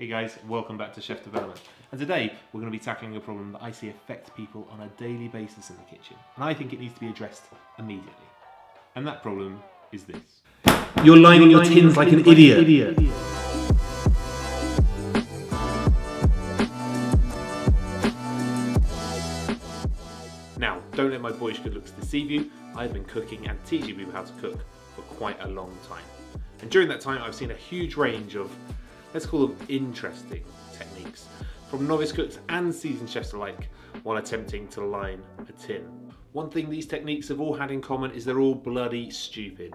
Hey guys, welcome back to Chef Development. And today we're going to be tackling a problem that I see affect people on a daily basis in the kitchen. And I think it needs to be addressed immediately. And that problem is this. You're lining your tins like an idiot. Now, don't let my boyish good looks deceive you. I've been cooking and teaching people how to cook for quite a long time. And during that time, I've seen a huge range of, let's call them interesting techniques from novice cooks and seasoned chefs alike while attempting to line a tin. One thing these techniques have all had in common is they're all bloody stupid.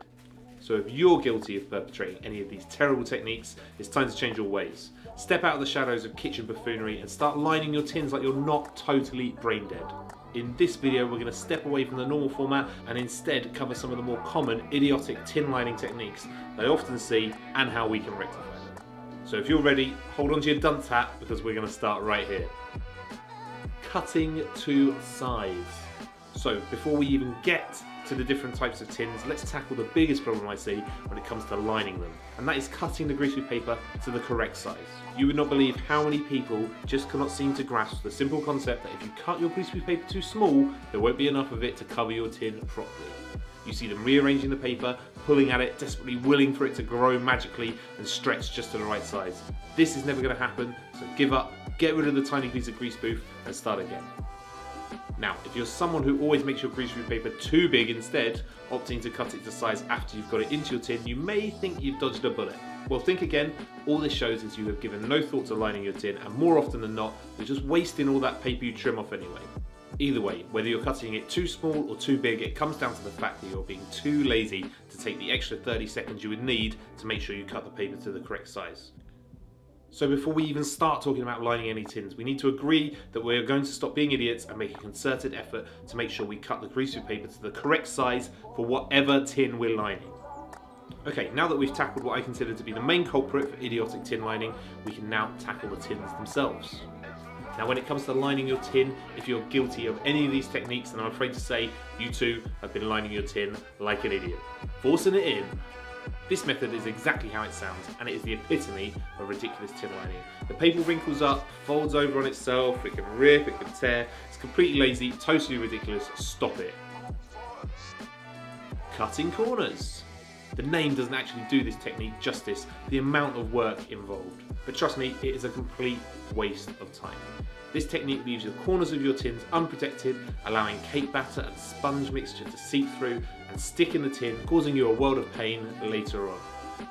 So if you're guilty of perpetrating any of these terrible techniques, it's time to change your ways. Step out of the shadows of kitchen buffoonery and start lining your tins like you're not totally brain dead. In this video, we're going to step away from the normal format and instead cover some of the more common idiotic tin lining techniques I often see and how we can rectify them. So if you're ready, hold on to your dunce hat because we're going to start right here. Cutting to size. So before we even get to the different types of tins, let's tackle the biggest problem I see when it comes to lining them, and that is cutting the greaseproof paper to the correct size. You would not believe how many people just cannot seem to grasp the simple concept that if you cut your greaseproof paper too small, there won't be enough of it to cover your tin properly. You see them rearranging the paper, pulling at it, desperately willing for it to grow magically and stretch just to the right size. This is never going to happen, so give up, get rid of the tiny piece of greaseproof and start again. Now, if you're someone who always makes your greaseproof paper too big instead, opting to cut it to size after you've got it into your tin, you may think you've dodged a bullet. Well, think again. All this shows is you have given no thought to lining your tin, and more often than not, you're just wasting all that paper you trim off anyway. Either way, whether you're cutting it too small or too big, it comes down to the fact that you're being too lazy to take the extra 30 seconds you would need to make sure you cut the paper to the correct size. So before we even start talking about lining any tins, we need to agree that we're going to stop being idiots and make a concerted effort to make sure we cut the greaseproof paper to the correct size for whatever tin we're lining. Okay, now that we've tackled what I consider to be the main culprit for idiotic tin lining, we can now tackle the tins themselves. Now when it comes to lining your tin, if you're guilty of any of these techniques, then I'm afraid to say you too have been lining your tin like an idiot. Forcing it in this method is exactly how it sounds, and it is the epitome of ridiculous tin lining. The paper wrinkles up, folds over on itself, it can rip, it can tear, it's completely lazy, totally ridiculous, stop it. Cutting corners. The name doesn't actually do this technique justice, the amount of work involved. But trust me, it is a complete waste of time. This technique leaves the corners of your tins unprotected, allowing cake batter and sponge mixture to seep through and stick in the tin, causing you a world of pain later on.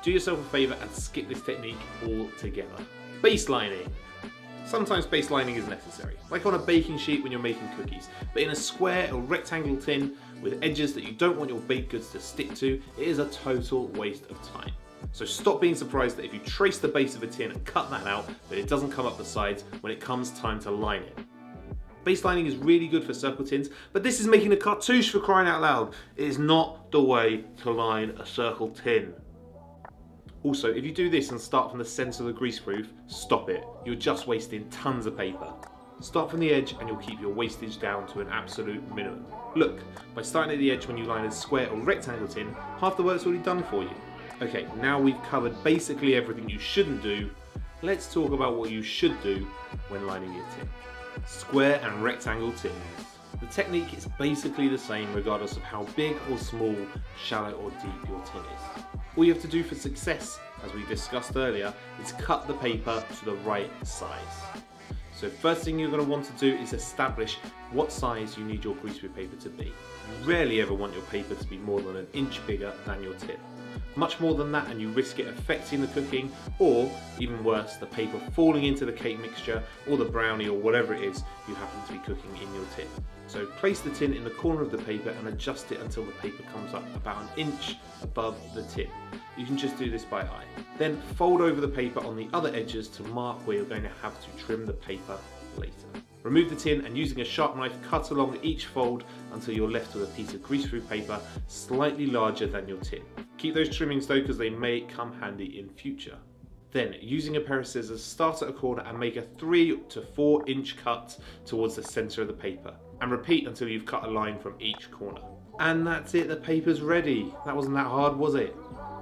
Do yourself a favour and skip this technique altogether. Base lining. Sometimes base lining is necessary, like on a baking sheet when you're making cookies, but in a square or rectangle tin with edges that you don't want your baked goods to stick to, it is a total waste of time. So stop being surprised that if you trace the base of a tin and cut that out, that it doesn't come up the sides when it comes time to line it. Base lining is really good for circle tins, but this is making a cartouche for crying out loud. It is not the way to line a circle tin. Also, if you do this and start from the centre of the greaseproof, stop it. You're just wasting tons of paper. Start from the edge and you'll keep your wastage down to an absolute minimum. Look, by starting at the edge when you line a square or rectangle tin, half the work's already done for you. Okay, now we've covered basically everything you shouldn't do, let's talk about what you should do when lining your tin. Square and rectangle tins. The technique is basically the same regardless of how big or small, shallow or deep your tin is. All you have to do for success, as we discussed earlier, is cut the paper to the right size. So first thing you're going to want to do is establish what size you need your greaseproof paper to be. You rarely ever want your paper to be more than an inch bigger than your tin. Much more than that and you risk it affecting the cooking or, even worse, the paper falling into the cake mixture or the brownie or whatever it is you happen to be cooking in your tin. So place the tin in the corner of the paper and adjust it until the paper comes up about an inch above the tin. You can just do this by eye. Then fold over the paper on the other edges to mark where you're going to have to trim the paper. Remove the tin and using a sharp knife cut along each fold until you're left with a piece of greaseproof paper slightly larger than your tin. Keep those trimmings though because they may come handy in future. Then, using a pair of scissors, start at a corner and make a 3 to 4 inch cut towards the centre of the paper. And repeat until you've cut a line from each corner. And that's it, the paper's ready. That wasn't that hard, was it?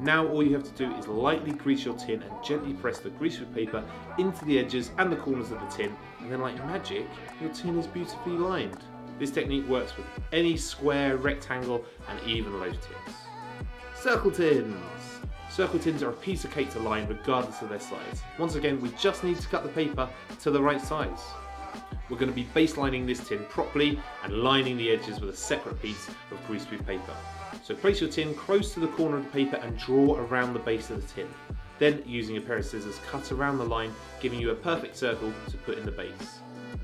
Now all you have to do is lightly grease your tin and gently press the greaseproof paper into the edges and the corners of the tin and then like magic, your tin is beautifully lined. This technique works with any square, rectangle and even loaf tins. Circle tins! Circle tins are a piece of cake to line regardless of their size. Once again, we just need to cut the paper to the right size. We're going to be baselining this tin properly and lining the edges with a separate piece of greaseproof paper. So place your tin close to the corner of the paper and draw around the base of the tin. Then, using a pair of scissors, cut around the line, giving you a perfect circle to put in the base.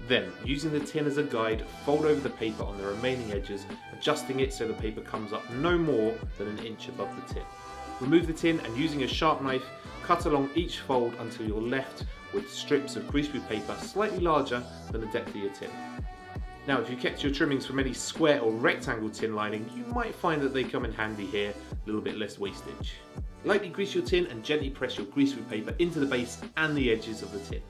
Then, using the tin as a guide, fold over the paper on the remaining edges, adjusting it so the paper comes up no more than an inch above the tin. Remove the tin and using a sharp knife, cut along each fold until you're left with strips of greaseproof paper slightly larger than the depth of your tin. Now if you kept your trimmings from any square or rectangle tin lining, you might find that they come in handy here, a little bit less wastage. Lightly grease your tin and gently press your greaseproof paper into the base and the edges of the tin.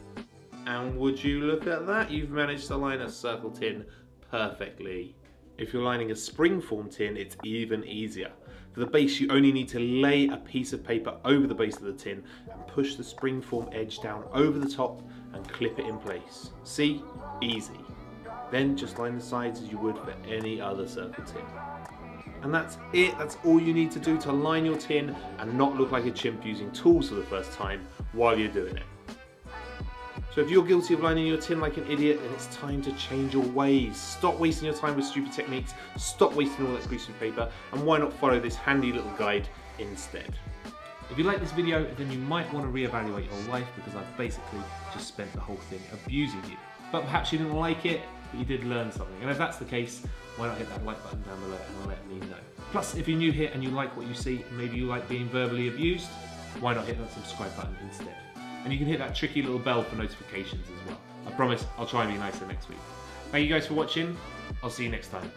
And would you look at that, you've managed to line a circle tin perfectly. If you're lining a springform tin, it's even easier. For the base, you only need to lay a piece of paper over the base of the tin and push the springform edge down over the top and clip it in place. See? Easy. Then just line the sides as you would for any other circle tin. And that's it, that's all you need to do to line your tin and not look like a chimp using tools for the first time while you're doing it. So if you're guilty of lining your tin like an idiot, then it's time to change your ways. Stop wasting your time with stupid techniques, stop wasting all that greasy paper, and why not follow this handy little guide instead. If you like this video, then you might want to reevaluate your life because I've basically just spent the whole thing abusing you. But perhaps you didn't like it, but you did learn something. And if that's the case, why not hit that like button down below and let me know. Plus, if you're new here and you like what you see, maybe you like being verbally abused, why not hit that subscribe button instead? And you can hit that tricky little bell for notifications as well. I promise I'll try and be nicer next week. Thank you guys for watching. I'll see you next time.